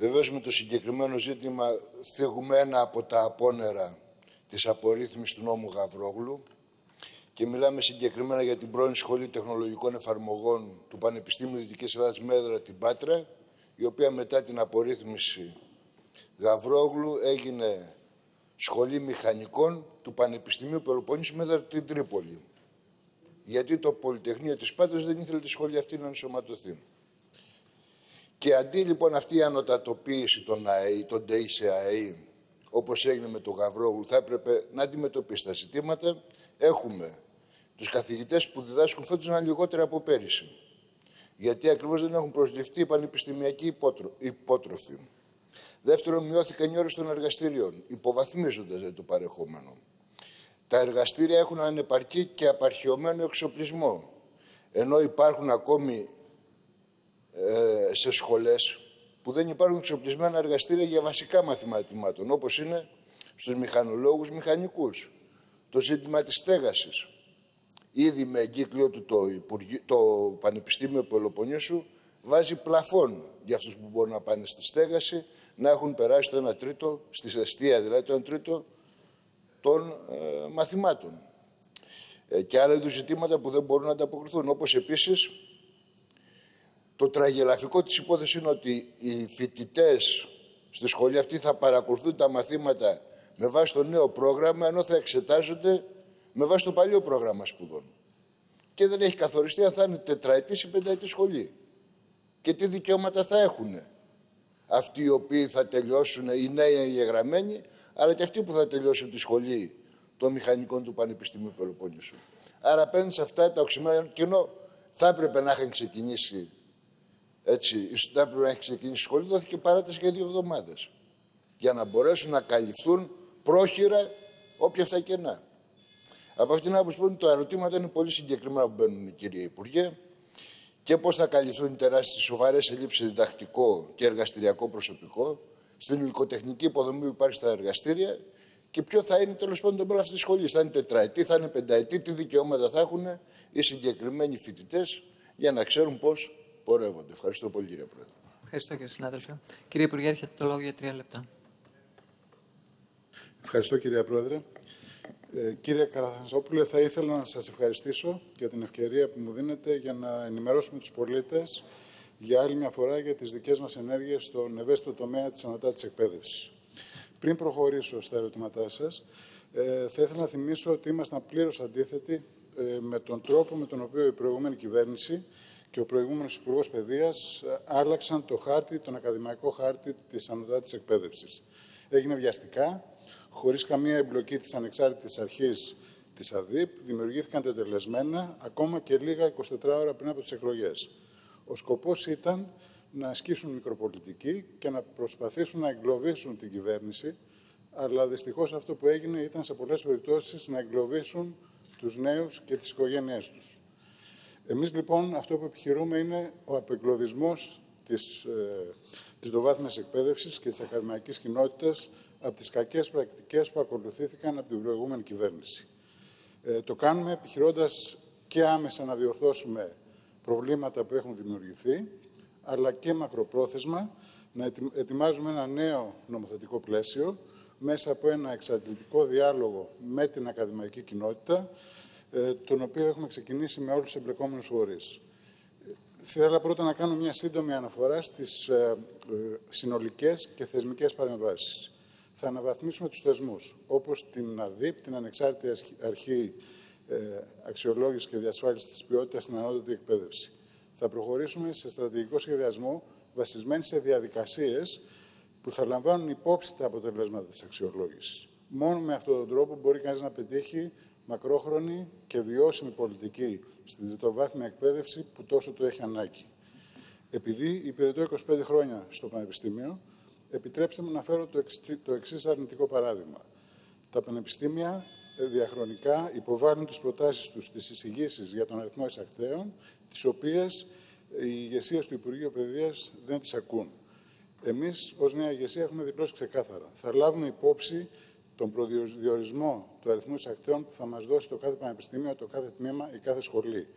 Βεβαίως με το συγκεκριμένο ζήτημα θίγουμε ένα από τα απόνερα της απορρίθμισης του νόμου Γαβρόγλου και μιλάμε συγκεκριμένα για την πρώην Σχολή Τεχνολογικών Εφαρμογών του Πανεπιστήμιου Δυτικής Ελλάδας Μέδρα την Πάτρα, η οποία μετά την απορρίθμιση Γαβρόγλου έγινε Σχολή Μηχανικών του Πανεπιστημίου Πελοπόννησου Μέδρα την Τρίπολη. Γιατί το Πολυτεχνείο της Πάτρας δεν ήθελε τη σχολή αυτή να ενσωματωθεί. Και αντί λοιπόν αυτή η ανωτατοποίηση των ΑΕΗ, των ΤΕΙ σε ΑΕΗ, όπως έγινε με τον Γαβρόγλου, θα έπρεπε να αντιμετωπίσει τα ζητήματα. Έχουμε τους καθηγητές που διδάσκουν φέτος να είναι λιγότεροι από πέρυσι. Γιατί ακριβώς δεν έχουν προσληφθεί οι πανεπιστημιακοί υπότροφοι. Δεύτερον, μειώθηκαν οι ώρες των εργαστηρίων, υποβαθμίζοντας δηλαδή, το παρεχόμενο. Τα εργαστήρια έχουν ανεπαρκή και απαρχιωμένο εξοπλισμό, ενώ υπάρχουν ακόμη ε, σε σχολές που δεν υπάρχουν εξοπλισμένα εργαστήρια για βασικά μαθηματημάτων, όπως είναι στους μηχανολόγους μηχανικούς. Το ζήτημα της στέγασης. Ήδη με εγκύκλιο του το, το Πανεπιστήμιο Πελοποννήσου βάζει πλαφόν για αυτούς που μπορούν να πάνε στη στέγαση να έχουν περάσει το 1 τρίτο, στη αιστεία δηλαδή το 1 τρίτο των ε, μαθημάτων. Ε, και άλλα είδου ζητήματα που δεν μπορούν να ανταποκριθούν. Όπως επίσης το τραγελαφικό της υπόθεσης είναι ότι οι φοιτητές στη σχολή αυτή θα παρακολουθούν τα μαθήματα με βάση το νέο πρόγραμμα, ενώ θα εξετάζονται με βάση το παλιό πρόγραμμα σπουδών. Και δεν έχει καθοριστεί αν θα είναι τετραετής ή πενταετής σχολή. Και τι δικαιώματα θα έχουν αυτοί οι οποίοι θα τελειώσουν, οι νέοι εγγεγραμμένοι, αλλά και αυτοί που θα τελειώσουν τη σχολή των μηχανικών του Πανεπιστημίου Πελοπόννησου. Άρα απέναντι σε αυτά τα οξυμένα κοινό θα έπρεπε να είχαν ξεκινήσει έτσι, θα έπρεπε να έχει ξεκινήσει η σχολή, δόθηκε παράταση για δύο εβδομάδες. Για να μπορέσουν να καλυφθούν πρόχειρα όποια αυτά κενά. Από αυτήν την άποψη, λοιπόν, τα ερωτήματα είναι πολύ συγκεκριμένα που μπαίνουν, κύριε Υπουργέ, και πώς θα καλυφθούν οι τεράστιες σοβαρές ελλείψεις διδακτικό και εργαστηριακό προσωπικό, στην υλικοτεχνική υποδομή που υπάρχει στα εργαστήρια και ποιο θα είναι τέλος πάντων το μέλλον αυτής της σχολής. Θα είναι τετραετή, θα είναι πενταετή, τι δικαιώματα θα έχουν οι συγκεκριμένοι φοιτητές για να ξέρουν πώς πορεύονται. Ευχαριστώ πολύ, κύριε Πρόεδρε. Ευχαριστώ, κύριε συνάδελφε. Κύριε Υπουργέ, έρχεται το λόγο για τρία λεπτά. Ευχαριστώ, κύριε Πρόεδρε. Ε, κύριε Καραθανσόπουλε, θα ήθελα να σας ευχαριστήσω για την ευκαιρία που μου δίνετε για να ενημερώσουμε τους πολίτες για άλλη μια φορά για τις δικές μας ενέργειες στον ευαίσθητο τομέα της ανωτάτης εκπαίδευσης. Πριν προχωρήσω στα ερωτήματά σας, ε, θα ήθελα να θυμίσω ότι ήμασταν πλήρως αντίθετοι ε, με τον τρόπο με τον οποίο η προηγούμενη κυβέρνηση και ο προηγούμενος Υπουργός Παιδείας ε, άλλαξαν το χάρτη, τον ακαδημαϊκό χάρτη της ανωτάτης εκπαίδευσης. Έγινε βιαστικά, χωρίς καμία εμπλοκή της ανεξάρτητης αρχής της ΑΔΥΠ, δημιουργήθηκαν τετελεσμένα ακόμα και λίγα 24 ώρα πριν από τις εκλογές. Ο σκοπός ήταν να ασκήσουν μικροπολιτική και να προσπαθήσουν να εγκλωβίσουν την κυβέρνηση, αλλά δυστυχώς αυτό που έγινε ήταν σε πολλές περιπτώσεις να εγκλωβίσουν τους νέους και τις οικογένειές τους. Εμείς λοιπόν αυτό που επιχειρούμε είναι ο απεγκλωβισμός της, ε, της δοβάθμιας εκπαίδευσης και της ακαδημαϊκής κοινότητας από τις κακές πρακτικές που ακολουθήθηκαν από την προηγούμενη κυβέρνηση. Ε, το κάνουμε επιχειρώντας και άμεσα να διορθώσουμε προβλήματα που έχουν δημιουργηθεί, αλλά και μακροπρόθεσμα να ετοιμάζουμε ένα νέο νομοθετικό πλαίσιο μέσα από ένα εξαντλητικό διάλογο με την ακαδημαϊκή κοινότητα, ε, τον οποίο έχουμε ξεκινήσει με όλους τους εμπλεκόμενους φορείς. Θέλω πρώτα να κάνω μια σύντομη αναφορά στις ε, συνολικές και θεσμικές παρεμβάσεις θα αναβαθμίσουμε τους θεσμούς, όπως την ΑΔΥΠ, την Ανεξάρτητη Αρχή ε, Αξιολόγησης και Διασφάλισης της Ποιότητας στην Ανώτατη Εκπαίδευση. Θα προχωρήσουμε σε στρατηγικό σχεδιασμό βασισμένοι σε διαδικασίες που θα λαμβάνουν υπόψη τα αποτελέσματα της αξιολόγησης. Μόνο με αυτόν τον τρόπο μπορεί κανείς να πετύχει μακρόχρονη και βιώσιμη πολιτική στην τριτοβάθμια εκπαίδευση που τόσο του έχει ανάγκη. Επειδή υπηρετώ 25 χρόνια στο Πανεπιστήμιο, επιτρέψτε μου να φέρω το, το εξής αρνητικό παράδειγμα. Τα πανεπιστήμια ε, διαχρονικά υποβάλλουν τις προτάσεις τους, τις εισηγήσεις για τον αριθμό εισακτέων, τις οποίες οι ηγεσίες του Υπουργείου Παιδείας δεν τις ακούν. Εμείς, ως νέα ηγεσία, έχουμε διπλώσει ξεκάθαρα. Θα λάβουμε υπόψη τον προδιορισμό του αριθμού εισακτέων που θα μας δώσει το κάθε πανεπιστήμιο, το κάθε τμήμα ή κάθε σχολή.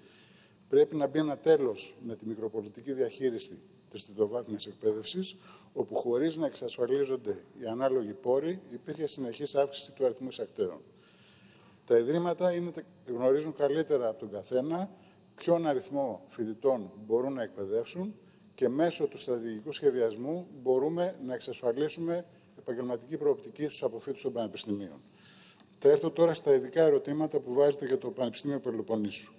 Πρέπει να μπει ένα τέλος με τη μικροπολιτική διαχείριση της τριτοβάθμιας εκπαίδευσης, όπου χωρίς να εξασφαλίζονται οι ανάλογοι πόροι, υπήρχε συνεχής αύξηση του αριθμού εισακτέων. Τα ιδρύματα είναι, γνωρίζουν καλύτερα από τον καθένα ποιον αριθμό φοιτητών μπορούν να εκπαιδεύσουν και μέσω του στρατηγικού σχεδιασμού μπορούμε να εξασφαλίσουμε επαγγελματική προοπτική στους αποφύτους των πανεπιστημίων. Θα έρθω τώρα στα ειδικά ερωτήματα που βάζετε για το Πανεπιστήμιο Πελοποννήσου.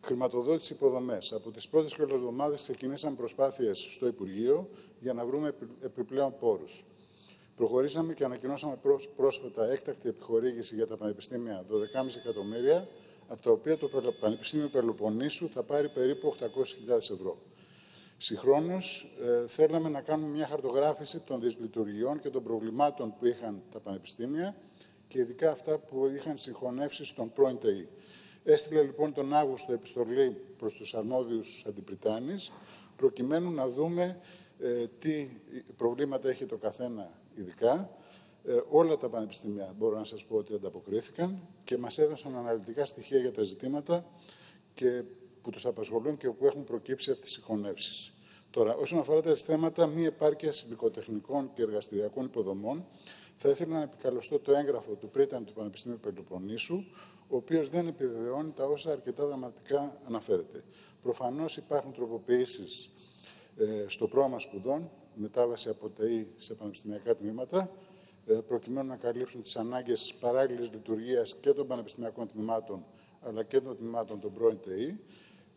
Χρηματοδότηση υποδομές. Από τις πρώτες εβδομάδες ξεκινήσαμε προσπάθειες στο Υπουργείο για να βρούμε επιπλέον πόρους. Προχωρήσαμε και ανακοινώσαμε πρόσφατα έκτακτη επιχορήγηση για τα πανεπιστήμια 12,5 εκατομμύρια, από τα οποία το Πανεπιστήμιο Πελοποννήσου θα πάρει περίπου 800.000 ευρώ. Συγχρόνως, ε, θέλαμε να κάνουμε μια χαρτογράφηση των δυσλειτουργιών και των προβλημάτων που είχαν τα πανεπιστήμια και ειδικά αυτά που είχαν συγχωνεύσει στον πρώην ΤΕΗ. Έστειλε λοιπόν τον Αύγουστο επιστολή προς τους αρμόδιους αντιπριτάνης, προκειμένου να δούμε ε, τι προβλήματα έχει το καθένα ειδικά. Ε, όλα τα πανεπιστήμια μπορώ να σας πω ότι ανταποκρίθηκαν και μας έδωσαν αναλυτικά στοιχεία για τα ζητήματα και που τους απασχολούν και που έχουν προκύψει από τις συγχωνεύσεις. Τώρα, όσον αφορά τα θέματα μη επάρκεια υλικοτεχνικών και εργαστηριακών υποδομών, θα ήθελα να επικαλωστώ το έγγραφο του Πρίταν του Πανεπιστημίου Πελοποννήσου, ο οποίος δεν επιβεβαιώνει τα όσα αρκετά δραματικά αναφέρεται. Προφανώς υπάρχουν τροποποιήσεις ε, στο πρόγραμμα σπουδών, μετάβαση από ΤΕΗ σε πανεπιστημιακά τμήματα, ε, προκειμένου να καλύψουν τις ανάγκες παράλληλης λειτουργίας και των πανεπιστημιακών τμήματων, αλλά και των τμήματων των πρώην ΤΕΗ.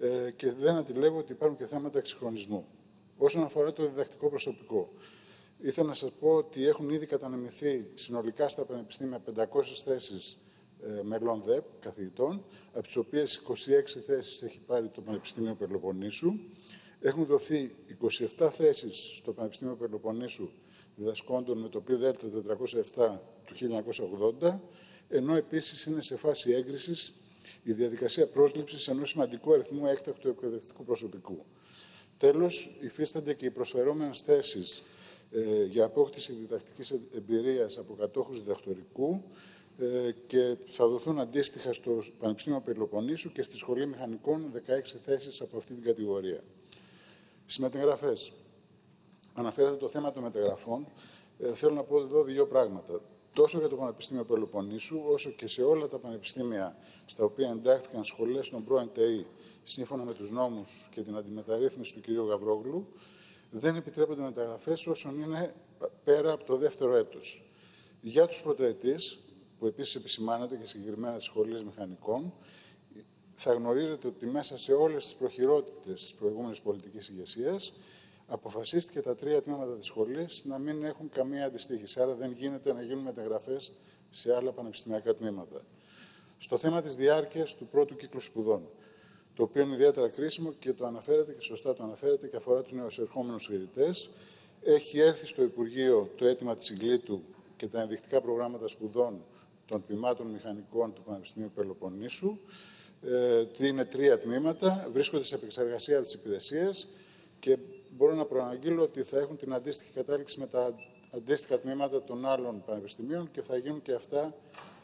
Ε, και δεν αντιλέγω ότι υπάρχουν και θέματα εξυγχρονισμού. Όσον αφορά το διδακτικό προσωπικό, ήθελα να σας πω ότι έχουν ήδη κατανεμηθεί συνολικά στα πανεπιστήμια 500 θέσεις ε, μελών ΔΕΠ, καθηγητών, από τις οποίες 26 θέσεις έχει πάρει το Πανεπιστήμιο Πελοποννήσου. Έχουν δοθεί 27 θέσεις στο Πανεπιστήμιο Πελοποννήσου διδασκόντων με το οποίο ΔΕΛΤΑ 407 του 1980, ενώ επίσης είναι σε φάση έγκρισης η διαδικασία πρόσληψης ενός σημαντικού αριθμού έκτακτου εκπαιδευτικού προσωπικού. Τέλος, υφίστανται και οι προσφερόμενες θέσεις ε, για απόκτηση διδακτικής εμπειρίας από κατόχους διδακτορικού ε, και θα δοθούν αντίστοιχα στο Πανεπιστήμιο Πελοποννήσου και στη Σχολή Μηχανικών 16 θέσεις από αυτή την κατηγορία. Στις μεταγραφές. Αναφέρατε το θέμα των μεταγραφών. Ε, θέλω να πω εδώ δύο πράγματα. Τόσο για το Πανεπιστήμιο Πελοποννήσου, όσο και σε όλα τα πανεπιστήμια στα οποία εντάχθηκαν σχολές των πρώην ΤΕΗ, σύμφωνα με τους νόμους και την αντιμεταρρύθμιση του κ. Γαβρόγλου, δεν επιτρέπονται μεταγραφές όσων είναι πέρα από το δεύτερο έτος. Για τους πρωτοετής, που επίσης επισημάνεται και συγκεκριμένα στις σχολές μηχανικών, θα γνωρίζετε ότι μέσα σε όλες τις προχειρότητες της προηγούμενης πολιτικής ηγεσίας αποφασίστηκε τα τρία τμήματα της σχολής να μην έχουν καμία αντιστοίχηση. Άρα δεν γίνεται να γίνουν μεταγραφές σε άλλα πανεπιστημιακά τμήματα. Στο θέμα της διάρκειας του πρώτου κύκλου σπουδών, το οποίο είναι ιδιαίτερα κρίσιμο και το αναφέρεται και σωστά το αναφέρεται και αφορά τους νεοερχόμενους φοιτητές. Έχει έρθει στο Υπουργείο το αίτημα της συγκλήτου και τα ενδεικτικά προγράμματα σπουδών των τμήματων μηχανικών του Πανεπιστημίου Πελοποννήσου. Ε, είναι τρία τμήματα, βρίσκονται σε επεξεργασία της υπηρεσίας και μπορώ να προαναγγείλω ότι θα έχουν την αντίστοιχη κατάληξη με τα αντίστοιχα τμήματα των άλλων πανεπιστημίων και θα γίνουν και αυτά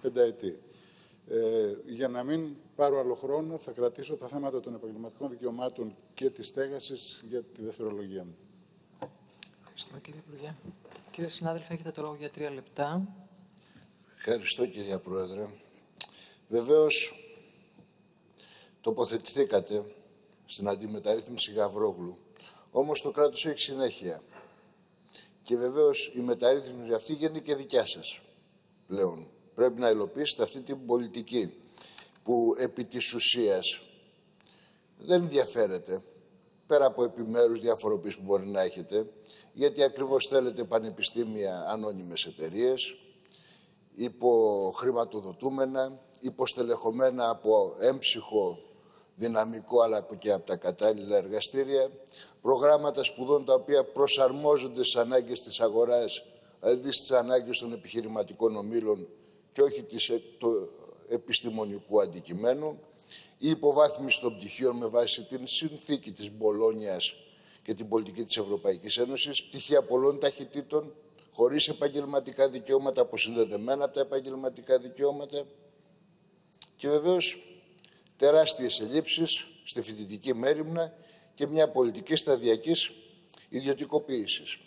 πενταετή. Ε, για να μην πάρω άλλο χρόνο, θα κρατήσω τα θέματα των επαγγελματικών δικαιωμάτων και της στέγασης για τη δευτερολογία μου. Ευχαριστώ κύριε Υπουργέ. Κύριε συνάδελφε, έχετε το λόγο για τρία λεπτά. Ευχαριστώ κυρία Πρόεδρε. Βεβαίως τοποθετηθήκατε στην αντιμεταρρύθμιση Γαβρόγλου, όμως το κράτος έχει συνέχεια. Και βεβαίως η μεταρρύθμιση αυτή γίνεται και δικιά σας πλέον. Πρέπει να υλοποιήσετε αυτή την πολιτική που επί της ουσίας δεν ενδιαφέρεται πέρα από επιμέρους διαφοροποίησεις που μπορεί να έχετε, γιατί ακριβώς θέλετε πανεπιστήμια ανώνυμες εταιρείες, υποχρηματοδοτούμενα, υποστελεχωμένα από έμψυχο δυναμικό αλλά και από τα κατάλληλα εργαστήρια, προγράμματα σπουδών τα οποία προσαρμόζονται στις ανάγκες της αγοράς, δηλαδή στις ανάγκες των επιχειρηματικών ομίλων και όχι της, ε, του επιστημονικού αντικειμένου, η υποβάθμιση των πτυχίων με βάση την συνθήκη της Μπολόνιας και την πολιτική της Ευρωπαϊκής Ένωσης, πτυχία πολλών ταχυτήτων, χωρίς επαγγελματικά δικαιώματα, αποσυνδεδεμένα από τα επαγγελματικά δικαιώματα. Και βεβαίως τεράστιες ελλείψεις στη φοιτητική μέρημνα και μια πολιτική σταδιακής ιδιωτικοποίησης.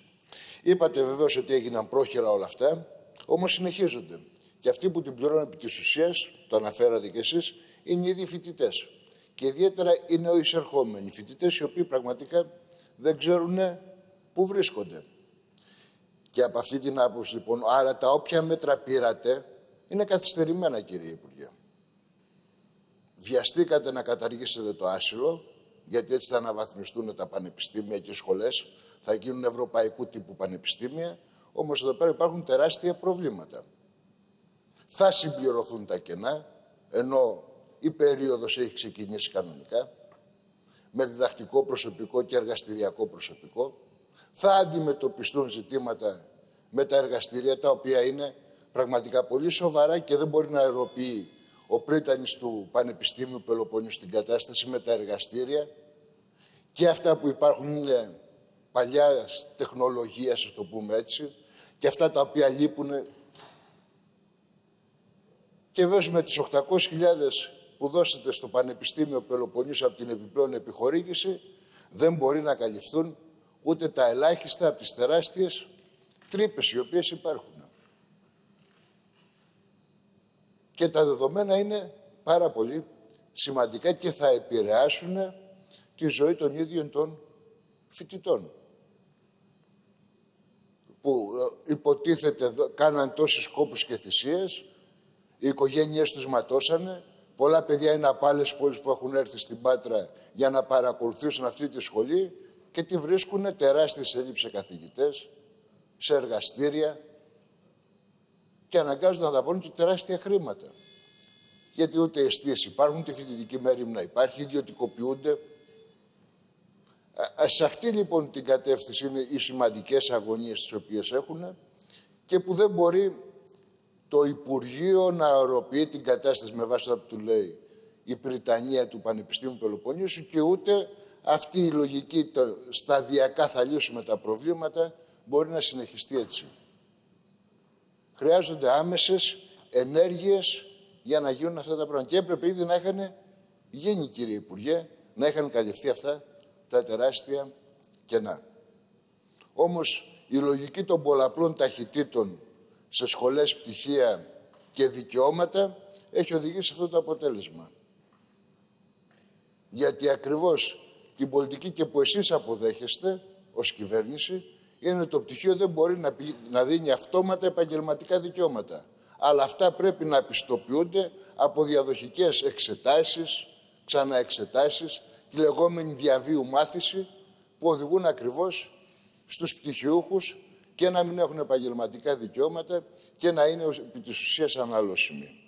Είπατε βεβαίως ότι έγιναν πρόχειρα όλα αυτά, όμως συνεχίζονται. Και αυτοί που την πληρώνουν επί της ουσίας, το αναφέρατε κι εσείς, είναι οι ίδιοι φοιτητές. Και ιδιαίτερα οι νεοεισερχόμενοι φοιτητές, οι οποίοι πραγματικά δεν ξέρουν πού βρίσκονται. Και από αυτή την άποψη, λοιπόν, άρα τα όποια μέτρα πήρατε είναι καθυστερημένα, κύριε Υπουργέ. Βιαστήκατε να καταργήσετε το άσυλο, γιατί έτσι θα αναβαθμιστούν τα πανεπιστήμια και οι σχολές, θα γίνουν ευρωπαϊκού τύπου πανεπιστήμια, όμως εδώ πέρα υπάρχουν τεράστια προβλήματα. Θα συμπληρωθούν τα κενά, ενώ η περίοδος έχει ξεκινήσει κανονικά, με διδακτικό προσωπικό και εργαστηριακό προσωπικό. Θα αντιμετωπιστούν ζητήματα με τα εργαστήρια, τα οποία είναι πραγματικά πολύ σοβαρά και δεν μπορεί να αεροποιεί ο πρίτανης του Πανεπιστήμιου Πελοποννήσου στην κατάσταση με τα εργαστήρια. Και αυτά που υπάρχουν είναι παλιά τεχνολογία, ας το πούμε έτσι, και αυτά τα οποία λείπουν και βέβαια με τις 800.000 που δώσετε στο Πανεπιστήμιο Πελοποννήσου από την επιπλέον επιχορήγηση δεν μπορεί να καλυφθούν ούτε τα ελάχιστα από τις τεράστιες τρύπες οι οποίες υπάρχουν. Και τα δεδομένα είναι πάρα πολύ σημαντικά και θα επηρεάσουν τη ζωή των ίδιων των φοιτητών. Που ε, υποτίθεται κάναν τόσες κόπους και θυσίες, οι οικογένειές τους ματώσανε, πολλά παιδιά είναι από άλλες πόλεις που έχουν έρθει στην Πάτρα για να παρακολουθήσουν αυτή τη σχολή και τη βρίσκουν τεράστιες έλλειψη σε καθηγητές, σε εργαστήρια και αναγκάζονται να τα πάρουν και τεράστια χρήματα. Γιατί ούτε αιστείες υπάρχουν, τη φοιτητική μέρημνα υπάρχει, ιδιωτικοποιούνται. Σε αυτή λοιπόν την κατεύθυνση είναι οι σημαντικές αγωνίες τις οποίες έχουν και που δεν μπορεί το Υπουργείο να αεροποιεί την κατάσταση με βάση αυτό που του λέει η Πριτανία του Πανεπιστήμιου Πελοποννήσου και ούτε αυτή η λογική το σταδιακά θα λύσουμε τα προβλήματα μπορεί να συνεχιστεί έτσι. Χρειάζονται άμεσες ενέργειες για να γίνουν αυτά τα πράγματα. Και έπρεπε ήδη να είχαν γίνει, κύριε Υπουργέ, να είχαν καλυφθεί αυτά τα τεράστια κενά. Όμως η λογική των πολλαπλών ταχυτήτων σε σχολές, πτυχία και δικαιώματα έχει οδηγήσει σε αυτό το αποτέλεσμα. Γιατί ακριβώς την πολιτική και που εσείς αποδέχεστε ως κυβέρνηση είναι το πτυχίο δεν μπορεί να, να δίνει αυτόματα επαγγελματικά δικαιώματα. Αλλά αυτά πρέπει να πιστοποιούνται από διαδοχικές εξετάσεις, ξαναεξετάσεις, τη λεγόμενη διαβίου μάθηση που οδηγούν ακριβώς στους πτυχιούχους και να μην έχουν επαγγελματικά δικαιώματα και να είναι επί της ουσίας αναλώσιμοι.